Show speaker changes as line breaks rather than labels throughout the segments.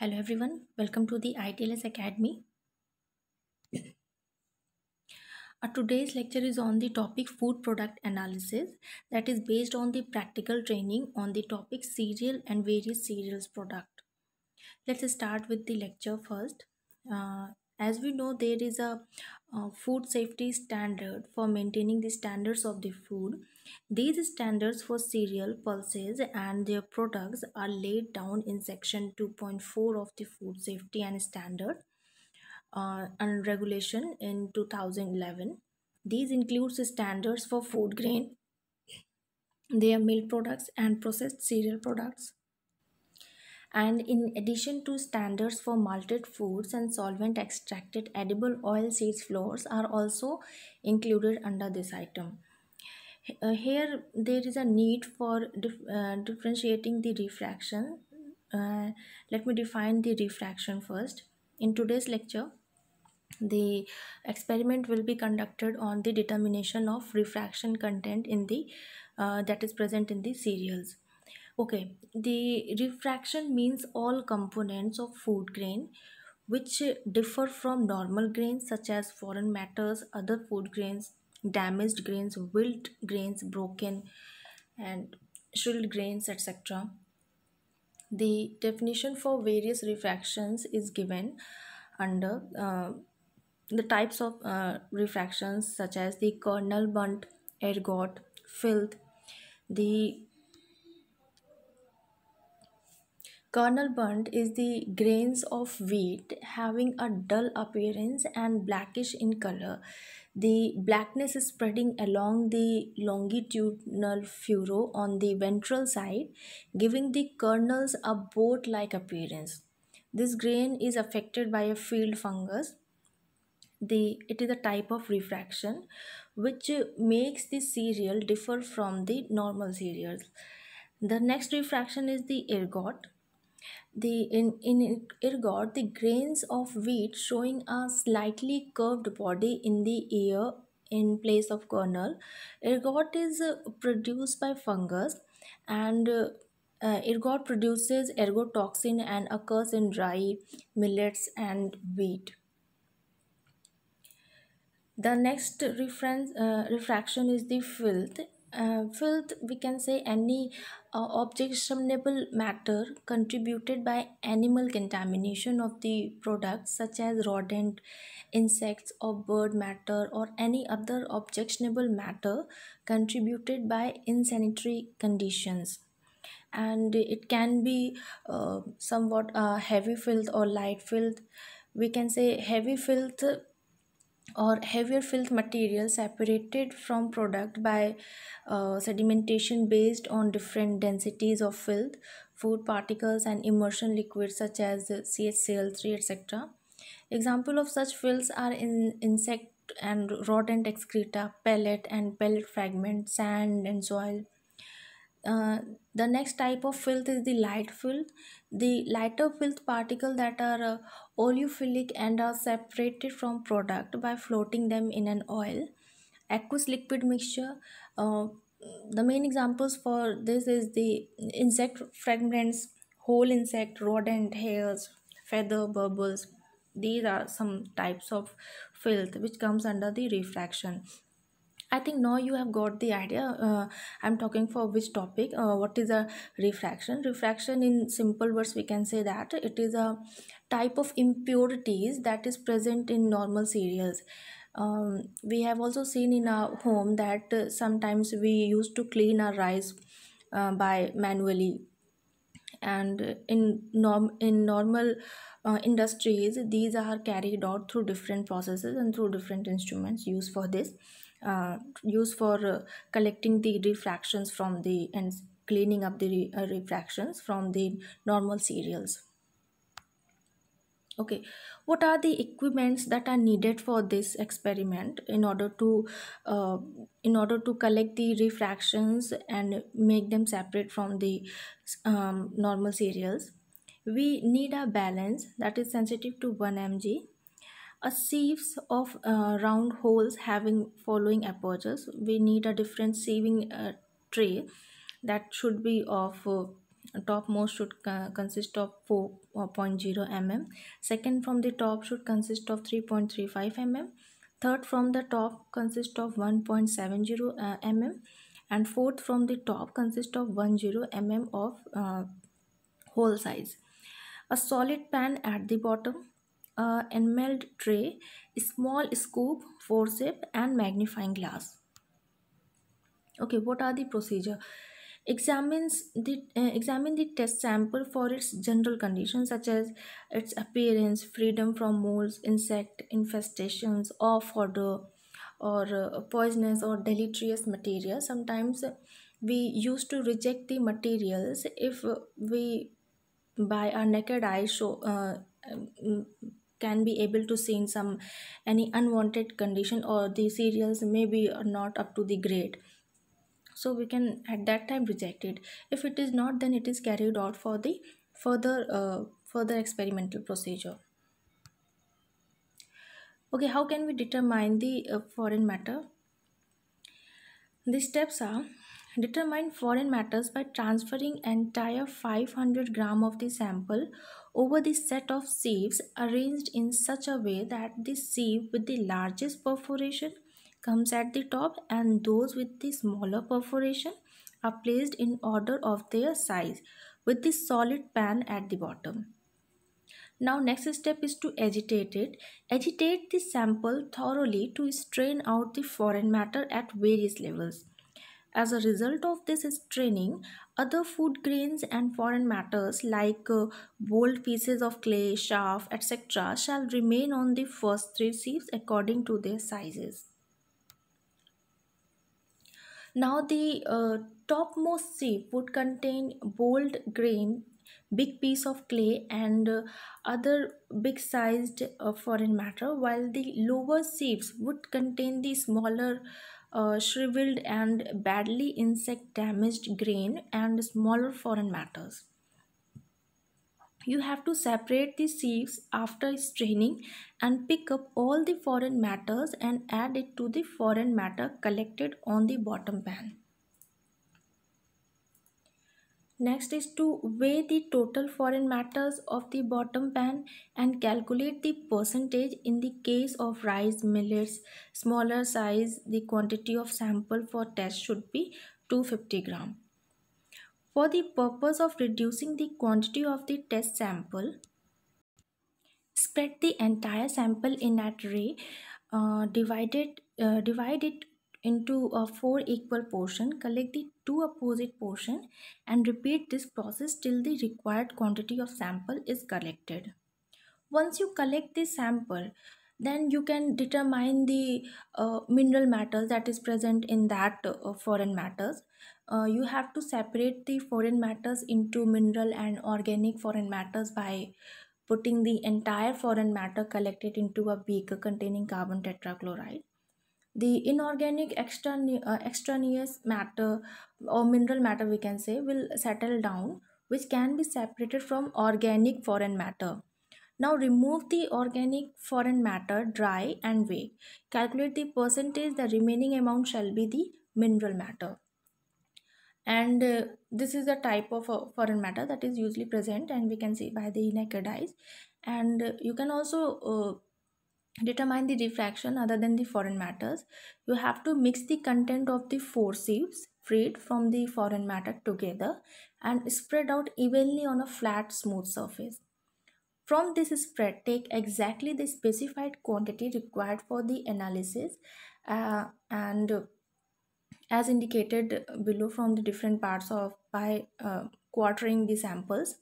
Hello everyone, welcome to the ITLS Academy. Uh, today's lecture is on the topic food product analysis that is based on the practical training on the topic cereal and various cereals product. Let's start with the lecture first. Uh, as we know there is a uh, food safety standard for maintaining the standards of the food. These standards for cereal, pulses and their products are laid down in section 2.4 of the food safety and standard uh, and regulation in 2011. These includes standards for food grain, their milk products and processed cereal products. And in addition to standards for malted foods and solvent extracted edible oil seeds flours are also included under this item. Uh, here there is a need for dif- uh, differentiating the refraction. Uh, let me define the refraction first. In today's lecture, the experiment will be conducted on the determination of refraction content in the uh, that is present in the cereals okay the refraction means all components of food grain which differ from normal grains such as foreign matters other food grains damaged grains wilt grains broken and shriveled grains etc the definition for various refractions is given under uh, the types of uh, refractions such as the kernel bunt ergot filth the kernel bunt is the grains of wheat having a dull appearance and blackish in color. The blackness is spreading along the longitudinal furrow on the ventral side giving the kernels a boat like appearance. This grain is affected by a field fungus. The it is a type of refraction which makes the cereal differ from the normal cereals. The next refraction is the ergot the in, in ergot the grains of wheat showing a slightly curved body in the ear in place of kernel. Ergot is uh, produced by fungus and uh, uh, ergot produces ergotoxin and occurs in rye millets and wheat. The next reference uh, refraction is the filth uh, filth we can say any uh, objectionable matter contributed by animal contamination of the products such as rodent insects or bird matter or any other objectionable matter contributed by insanitary conditions. And it can be uh, somewhat uh, heavy filth or light filth. We can say heavy filth or heavier filth material separated from product by uh, sedimentation based on different densities of filth food particles and immersion liquids such as CHCl3 etc example of such filths are in insect and rodent excreta pellet and pellet fragments sand and soil uh, the next type of filth is the light filth. The lighter filth particles that are uh, oleophilic and are separated from product by floating them in an oil. Aqueous liquid mixture uh, the main examples for this is the insect fragments whole insect rodent hairs feather barbules. These are some types of filth which comes under the refraction I think now you have got the idea. Uh, I'm talking for which topic. Uh, what is a refraction? Refraction, in simple words, we can say that it is a type of impurities that is present in normal cereals. Um, we have also seen in our home that uh, sometimes we used to clean our rice uh, by manually, and in norm in normal uh, industries, these are carried out through different processes and through different instruments used for this uh, used for uh, collecting the refractions from the and cleaning up the re, uh, refractions from the normal cereals okay what are the equipments that are needed for this experiment in order to uh, in order to collect the refractions and make them separate from the um, normal cereals we need a balance that is sensitive to 1 mg a sieves of uh, round holes having following apertures. We need a different sieving uh, tray that should be of uh, topmost should consist of 4.0 mm. Second from the top should consist of 3.35 mm. Third from the top consist of 1.70 uh, mm. And fourth from the top consist of 10 mm of uh, hole size. A solid pan at the bottom a enameled tray small scoop forceps and magnifying glass. Okay what are the procedure? Examines the uh, examine the test sample for its general conditions such as its appearance freedom from molds insect infestations off odor or uh, poisonous or deleterious material. Sometimes we used to reject the materials if we by our naked eye show uh, can be able to see in some any unwanted condition or the cereals may be not up to the grade. So we can at that time reject it. If it is not then it is carried out for the further uh, further experimental procedure. Okay how can we determine the uh, foreign matter? The steps are determine foreign matters by transferring entire 500 gram of the sample over the set of sieves arranged in such a way that the sieve with the largest perforation comes at the top and those with the smaller perforation are placed in order of their size with the solid pan at the bottom. Now next step is to agitate it. Agitate the sample thoroughly to strain out the foreign matter at various levels. As a result of this straining, other food grains and foreign matters like uh, bold pieces of clay, chaff, etc. shall remain on the first three sieves according to their sizes. Now the uh, topmost sieve would contain bold grain, big piece of clay and uh, other big sized uh, foreign matter while the lower sieves would contain the smaller uh, shriveled and badly insect damaged grain and smaller foreign matters you have to separate the sieves after straining and pick up all the foreign matters and add it to the foreign matter collected on the bottom pan. Next is to weigh the total foreign matters of the bottom pan and calculate the percentage in the case of rice millets smaller size the quantity of sample for test should be 250 gram. For the purpose of reducing the quantity of the test sample, spread the entire sample in a tray, uh, divide, it, uh, divide it into a four equal portion, collect the two opposite portion and repeat this process till the required quantity of sample is collected. Once you collect the sample, then you can determine the uh, mineral matters that is present in that uh, foreign matters uh, you have to separate the foreign matters into mineral and organic foreign matters by putting the entire foreign matter collected into a beaker containing carbon tetrachloride the inorganic uh, extraneous matter or mineral matter we can say will settle down which can be separated from organic foreign matter. Now remove the organic foreign matter dry and weigh calculate the percentage the remaining amount shall be the mineral matter. And uh, this is the type of uh, foreign matter that is usually present and we can see by the naked eyes and uh, you can also uh, determine the refraction other than the foreign matters. You have to mix the content of the four sieves freed from the foreign matter together and spread out evenly on a flat smooth surface. From this spread take exactly the specified quantity required for the analysis uh, and as indicated below from the different parts of by uh, quartering the samples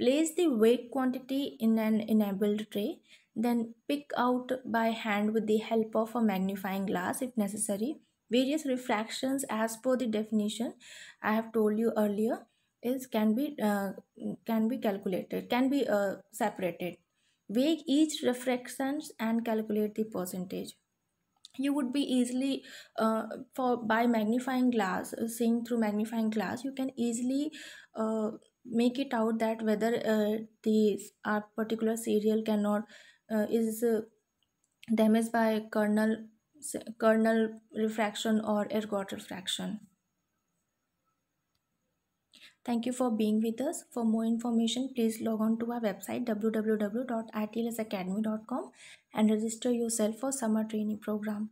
place the weight quantity in an enameled tray then pick out by hand with the help of a magnifying glass if necessary. Various refractions as per the definition i have told you earlier is can be uh, can be calculated can be uh, separated. Weigh each refractions and calculate the percentage. You would be easily uh, for by magnifying glass uh, seeing through magnifying glass you can easily uh, make it out that whether uh, the particular cereal cannot is uh, damaged by kernel kernel refraction or ergot refraction Thank you for being with us. For more information, please log on to our website www.itlsacademy.com and register yourself for summer training program.